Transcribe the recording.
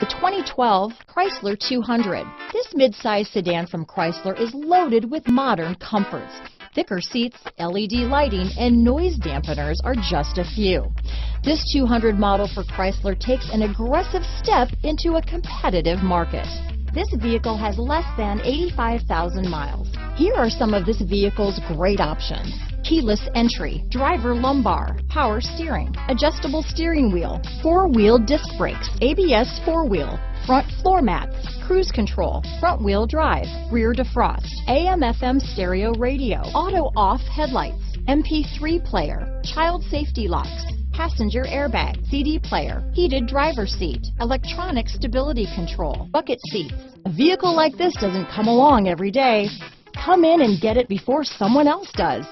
The 2012 Chrysler 200. This midsize sedan from Chrysler is loaded with modern comforts. Thicker seats, LED lighting, and noise dampeners are just a few. This 200 model for Chrysler takes an aggressive step into a competitive market. This vehicle has less than 85,000 miles. Here are some of this vehicle's great options keyless entry, driver lumbar, power steering, adjustable steering wheel, four-wheel disc brakes, ABS four-wheel, front floor mats, cruise control, front wheel drive, rear defrost, AM FM stereo radio, auto off headlights, MP3 player, child safety locks, passenger airbag, CD player, heated driver seat, electronic stability control, bucket seats. A vehicle like this doesn't come along every day. Come in and get it before someone else does.